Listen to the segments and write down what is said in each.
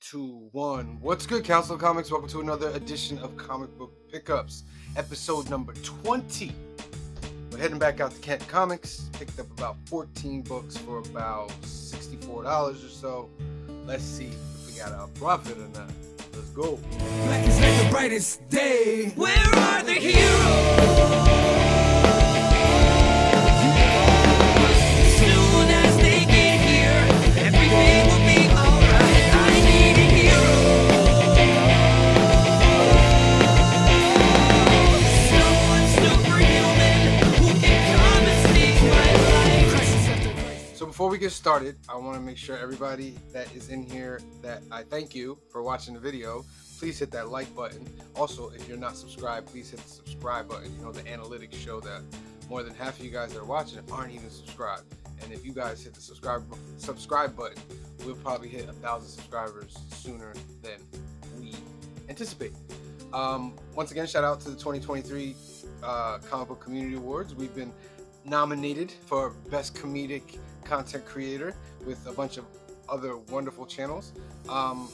two, one. What's good, Council of Comics? Welcome to another edition of Comic Book Pickups, episode number 20. We're heading back out to Kent Comics. Picked up about 14 books for about $64 or so. Let's see if we got a profit or not. Let's go. Black is like the brightest day. Where are the heroes? Started, I want to make sure everybody that is in here that I thank you for watching the video. Please hit that like button. Also, if you're not subscribed, please hit the subscribe button. You know, the analytics show that more than half of you guys that are watching aren't even subscribed. And if you guys hit the subscribe subscribe button, we'll probably hit a thousand subscribers sooner than we anticipate. Um, once again, shout out to the 2023 uh, Comic Book Community Awards. We've been nominated for Best Comedic Content Creator with a bunch of other wonderful channels. Um,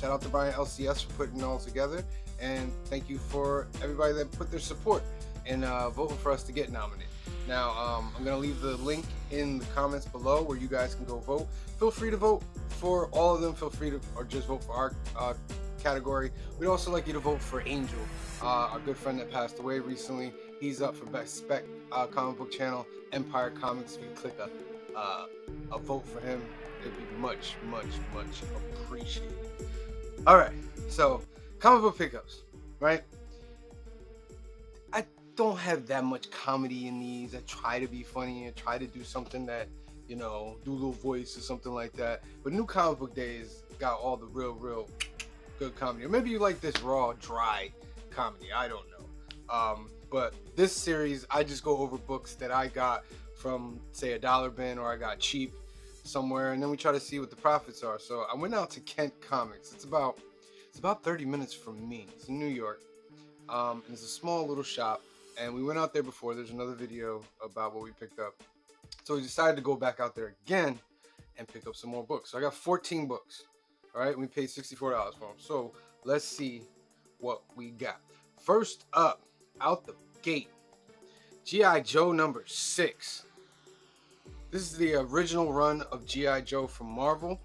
shout out to Brian LCS for putting it all together, and thank you for everybody that put their support and uh, voting for us to get nominated. Now, um, I'm gonna leave the link in the comments below where you guys can go vote. Feel free to vote for all of them. Feel free to, or just vote for our uh, category. We'd also like you to vote for Angel, uh, our good friend that passed away recently. He's up for Best Spec uh, comic book channel, Empyre Comics. If you click a, uh, a vote for him, it'd be much, much, much appreciated. All right, so comic book pickups, right? I don't have that much comedy in these. I try to be funny and try to do something that, you know, do a little voice or something like that. But New Comic Book Days got all the real, real good comedy. Or maybe you like this raw, dry comedy. I don't know. Um, but this series, I just go over books that I got from, say, a dollar bin or I got cheap somewhere, and then we try to see what the profits are. So I went out to Kent Comics. It's about it's about 30 minutes from me. It's in New York. Um, and it's a small little shop. And we went out there before. There's another video about what we picked up. So we decided to go back out there again and pick up some more books. So I got 14 books. All right, we paid $64 for them. So let's see what we got. First up, out the gate, G.I. Joe number six. This is the original run of G.I. Joe from Marvel.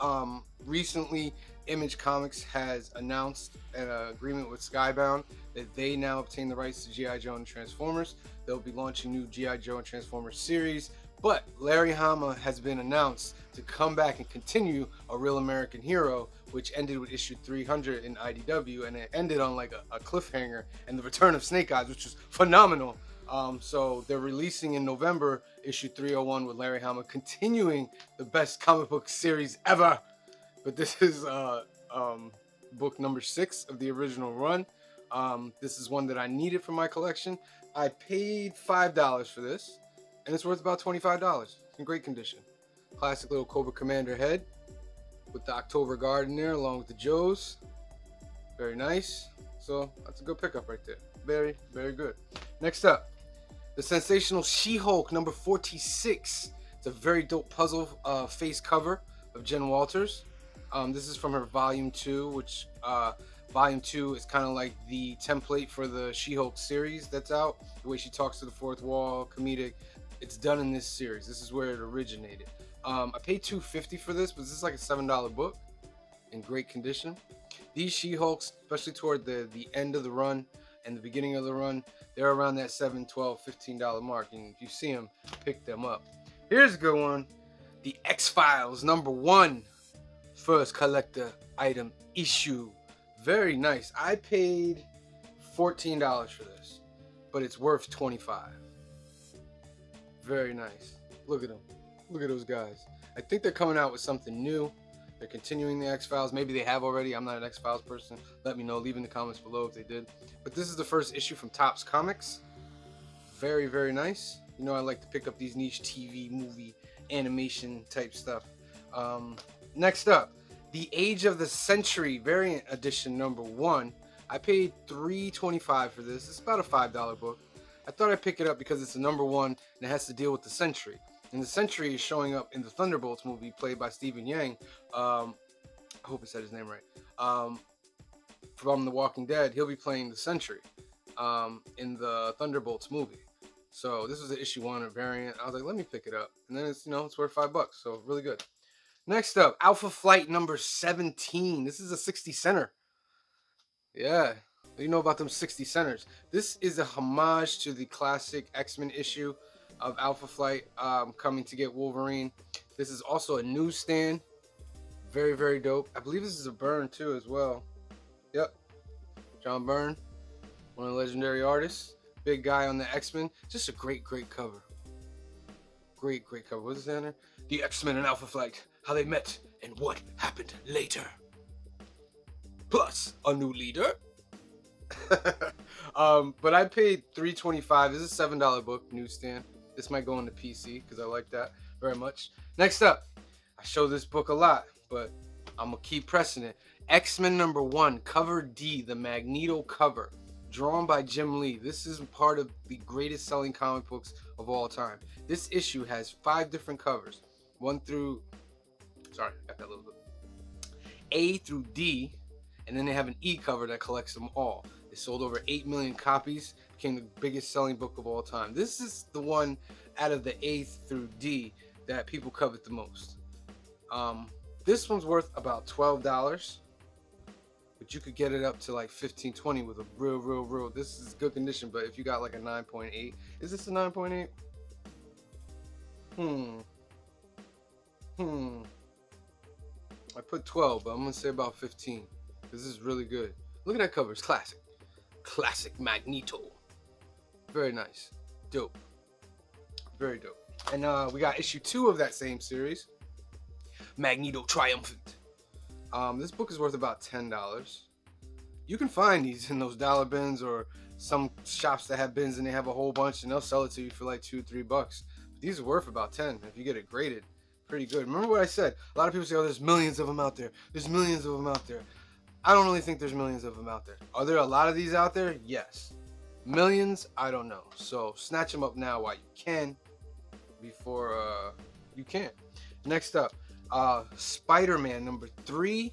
Um, recently, Image Comics has announced an agreement with Skybound that they now obtain the rights to G.I. Joe and Transformers. They'll be launching new G.I. Joe and Transformers series. But Larry Hama has been announced to come back and continue A Real American Hero, which ended with issue 300 in IDW, and it ended on like a, a cliffhanger and the return of Snake Eyes, which was phenomenal. Um, so they're releasing in November issue 301 with Larry Hama, continuing the best comic book series ever. But this is uh, um, book number six of the original run. Um, this is one that I needed for my collection. I paid five dollars for this, and it's worth about twenty-five dollars. It's in great condition. Classic little Cobra Commander head with the October Guard in there, along with the Joes. Very nice. So that's a good pickup right there. Very, very good. Next up, the sensational She-Hulk number 46. It's a very dope puzzle uh, face cover of Jen Walters. Um, this is from her volume two, which uh, volume two is kind of like the template for the She-Hulk series that's out. The way she talks to the fourth wall, comedic. It's done in this series. This is where it originated. Um, I paid 250 for this, but this is like a seven dollar book in great condition. These She-Hulks, especially toward the the end of the run and the beginning of the run, they're around that 7 12 15 dollar mark. And if you see them pick them up. Here's a good one. The x-files number one first collector item issue. Very nice. I paid $14 for this but it's worth 25 very nice. Look at them look at those guys. I think they're coming out with something new they're continuing the X Files. Maybe they have already. I'm not an X Files person. Let me know. Leave in the comments below if they did. But this is the first issue from Topps Comics. Very, very nice. You know, I like to pick up these niche TV, movie, animation type stuff. Um, next up, The Age of the Sentry Variant Edition number one. I paid $3.25 for this. It's about a $5 book. I thought I'd pick it up because it's the number one and it has to deal with the Sentry. And the Sentry is showing up in the Thunderbolts movie played by Stephen Yang, um, hope I said his name right. Um, from The Walking Dead, he'll be playing the Sentry um, in the Thunderbolts movie. So this was an issue one, variant. I was like, let me pick it up, and then it's you know it's worth five bucks, so really good. Next up, Alpha Flight number 17. This is a 60 center. Yeah, you know about them 60 centers. This is a homage to the classic X-Men issue of Alpha Flight um, coming to get Wolverine. This is also a newsstand. Very, very dope. I believe this is a Byrne too as well. Yep. John Byrne, one of the legendary artists. Big guy on the X-Men. Just a great, great cover. Great, great cover. What's this in there? The X-Men and Alpha Flight. How they met and what happened later. Plus a new leader. um, but I paid 325. This is a seven dollar book newsstand. This might go on the PC because I like that very much. Next up, I show this book a lot, but I'm gonna keep pressing it. X-Men number one, cover D, the Magneto cover, drawn by Jim Lee. This is part of the greatest selling comic books of all time. This issue has five different covers, one through, sorry, got that little bit, A through D, and then they have an E cover that collects them all. It sold over 8 million copies, became the biggest selling book of all time. This is the one out of the A through D that people covet the most. Um, this one's worth about $12, but you could get it up to like 15, 20 with a real, real, real. This is good condition, but if you got like a 9.8, is this a 9.8? Hmm. Hmm. I put 12, but I'm gonna say about 15. This is really good. Look at that cover, it's classic. Classic Magneto. Very nice. Dope. Very dope. And uh, we got issue two of that same series. Magneto Triumphant. Um, this book is worth about ten dollars. You can find these in those dollar bins or some shops that have bins and they have a whole bunch and they'll sell it to you for like two, three bucks. But these are worth about ten if you get it graded. Pretty good. Remember what I said? A lot of people say, "Oh, there's millions of them out there. There's millions of them out there." I don't really think there's millions of them out there. Are there a lot of these out there? Yes. Millions? I don't know. So snatch them up now while you can, before uh, you can't. Next up, uh, Spider-Man number three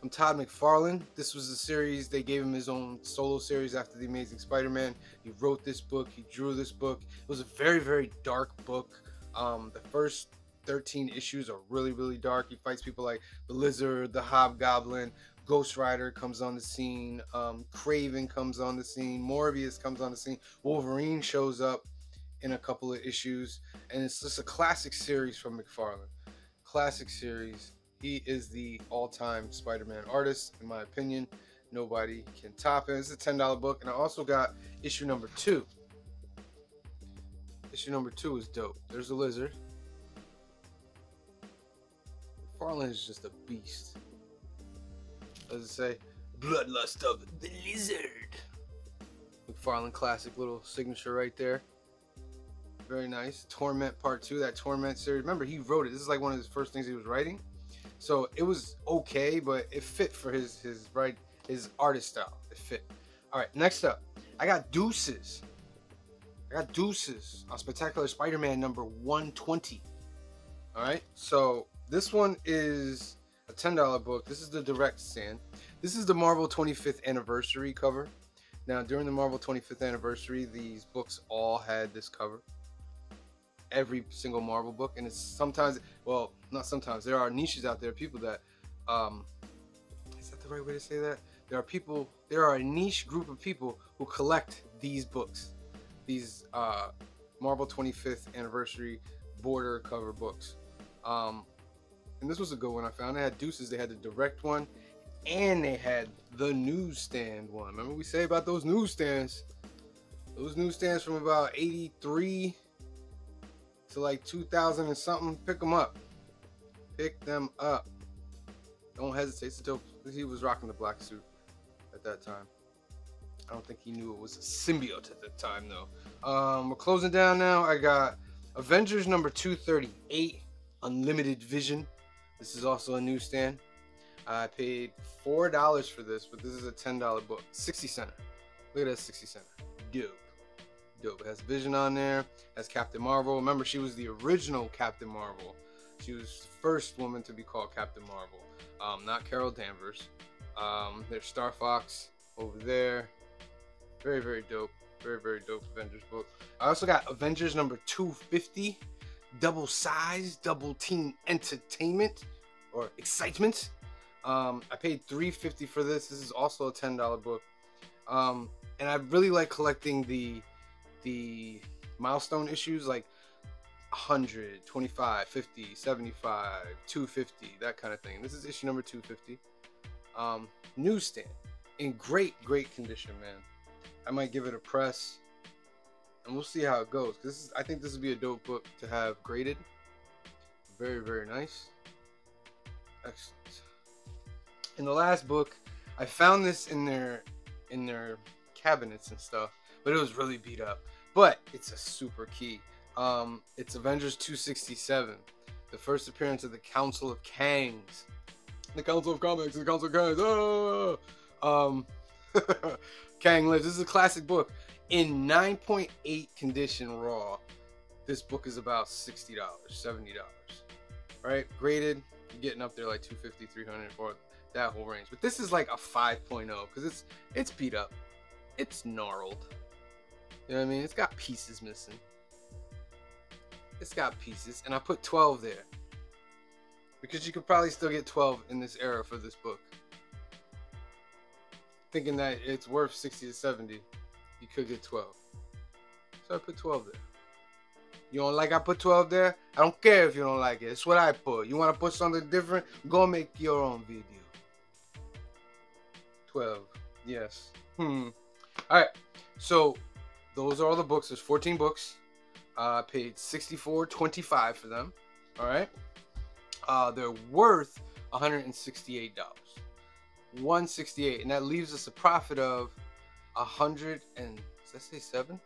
from Todd McFarlane. This was a series they gave him his own solo series after the Amazing Spider-Man. He wrote this book. He drew this book. It was a very very dark book. Um, the first 13 issues are really really dark. He fights people like the Lizard, the Hobgoblin, Ghost Rider comes on the scene, um, Kraven comes on the scene, Morbius comes on the scene, Wolverine shows up in a couple of issues, and it's just a classic series from McFarlane. Classic series. He is the all-time Spider-Man artist, in my opinion. Nobody can top him. It's a $10 book, and I also got issue number two. Issue number two is dope. There's a lizard. McFarlane is just a beast does it say? Bloodlust of the Lizard. McFarlane classic little signature right there. Very nice. Torment Part 2, that Torment series. Remember, he wrote it. This is like one of his first things he was writing. So it was okay, but it fit for his his right his artist style. It fit. Alright, next up. I got Deuces. I got Deuces on Spectacular Spider-Man number 120. Alright, so this one is $10 book. This is the direct stand. This is the Marvel 25th anniversary cover. Now, during the Marvel 25th anniversary, these books all had this cover. Every single Marvel book, and it's sometimes, well, not sometimes. There are niches out there, people that, um, is that the right way to say that? There are people, there are a niche group of people who collect these books, these uh, Marvel 25th anniversary border cover books. Um, and this was a good one I found. They had Deuces, they had the direct one, and they had the newsstand one. Remember we say about those newsstands? Those newsstands from about 83 to like 2000 and something. Pick them up. Pick them up. Don't hesitate. Still, he was rocking the black suit at that time. I don't think he knew it was a symbiote at the time though. Um, we're closing down now. I got Avengers number 238, Unlimited Vision. This is also a newsstand. I paid four dollars for this, but this is a ten dollar book. 60 center. Look at that 60 center. Dope. Dope. It has Vision on there. Has Captain Marvel. Remember, she was the original Captain Marvel. She was the first woman to be called Captain Marvel. um, not Carol Danvers. Um, there's Star Fox over there. Very, very dope. Very, very dope Avengers book. I also got Avengers number 250, double size, double team entertainment or excitement. Um, I paid 350 for this. This is also a $10 book. Um, and I really like collecting the the milestone issues like 100, 25, 50, 75, 250, that kind of thing. This is issue number 250. Um, newsstand in great, great condition, man. I might give it a press, and we'll see how it goes. This is, I think this would be a dope book to have graded. Very, very nice. Excellent. In the last book, I found this in their in their cabinets and stuff, but it was really beat up. But it's a super key. Um, it's Avengers 267, the first appearance of the Council of Kangs. The Council of Comics, the Council of Kangs. Ah! Um, Kang lives. This is a classic book. In 9.8 condition raw, this book is about $60, $70. Right? Graded, you're getting up there like 250, 300 or that whole range. But this is like a 5.0 because it's it's beat up. It's gnarled. You know what I mean? It's got pieces missing. It's got pieces, and I put 12 there. Because you could probably still get 12 in this era for this book. Thinking that it's worth 60 to 70, you could get 12. So I put 12 there. You don't like I put 12 there? I don't care if you don't like it. It's what I put. You want to put something different? Go make your own video. 12. Yes. Hmm. All right. So those are all the books. There's 14 books. Uh, I paid 64.25 for them. All right. Uh, they're worth 168 dollars. 168, and that leaves us a profit of 100 and that say seven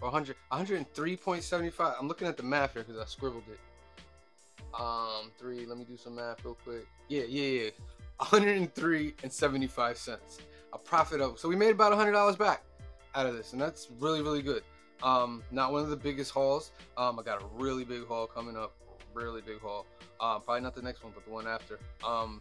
or 100 103.75. I'm looking at the math here because I scribbled it. Um, three. Let me do some math real quick. Yeah, yeah, yeah. 103 and 75 cents. A profit of so we made about $100 back out of this, and that's really really good. Um, not one of the biggest hauls. Um, I got a really big haul coming up. Really big haul. Um, probably not the next one, but the one after. Um,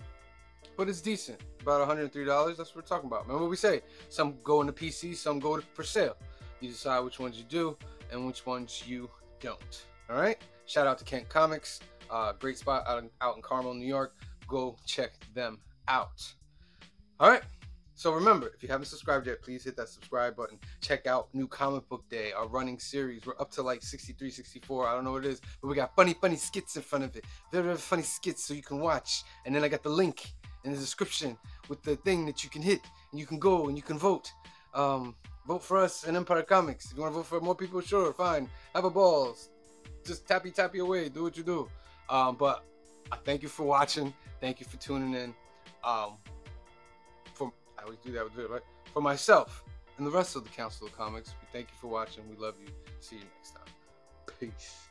but it's decent. About $103. That's what we're talking about. Remember what we say? Some go into PC, some go for sale. You decide which ones you do and which ones you don't. All right. Shout out to Kent Comics. Uh, great spot out in, out in Carmel, New York. Go check them out. All right. So remember, if you haven't subscribed yet, please hit that subscribe button. Check out New Comic Book Day, our running series. We're up to like 63, 64. I don't know what it is, but we got funny, funny skits in front of it. Very, very funny skits so you can watch. And then I got the link in the description with the thing that you can hit and you can go and you can vote. Um, vote for us in Empyre Comics. If you want to vote for more people, sure, fine. Have a ball. Just tappy tappy away. Do what you do. Um, but I thank you for watching. Thank you for tuning in. Um, for I always do that with it, right? For myself and the rest of the Council of Comics, we thank you for watching. We love you. See you next time. Peace.